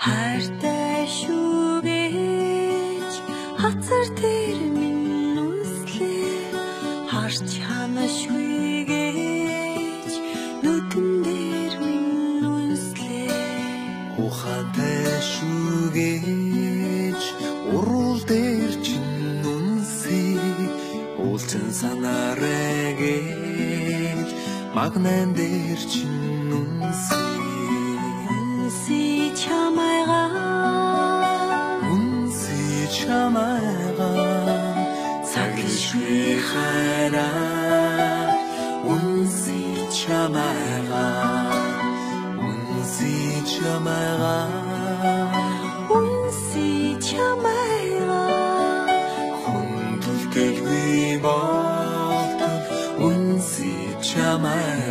хайртай шүгэж хацар дээр минь үслээ. Харч ханашгүй гэж нүдэн дээр минь үслээ. Ухаантай шүгэж урул дээр чинь үнсээ. Уулзсан санаарэ гэж магнан дээр чинь үнсээ. Үнси чамайга цаглшгүй хайраа үнсээ чамайга үнсээ чамайга үнси чамайга хүндэлдэггүй болдог үнсээ чамайга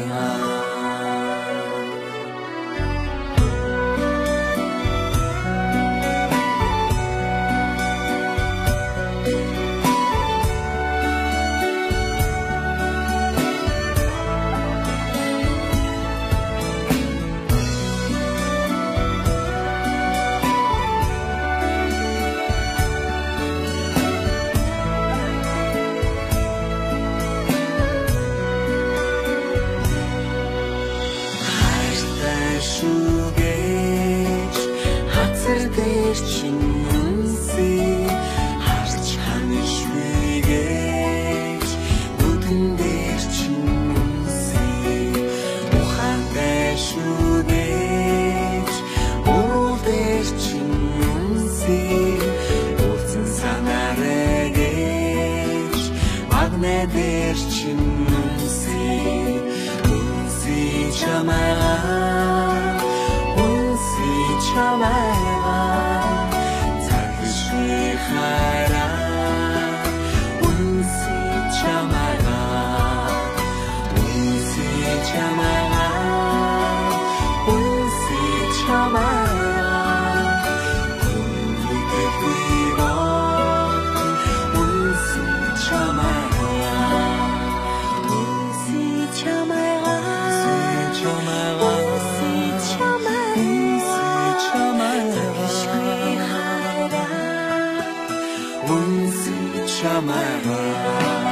шүгэж хацар дээр чинь үнсээ харч ханишгүй гэж нүдэн дээр чинь үнсээ ухаантай шүгэж урал дээр чинь үнсээ уулзсан санаарэ гэж магнэ дээр чинь үнсээ үнсээ 我是赤眉啊，我是赤眉啊，我是赤眉啊，我是赤眉啊，我是赤眉啊，我是赤眉啊，我是赤眉啊，我是赤眉啊。One with each.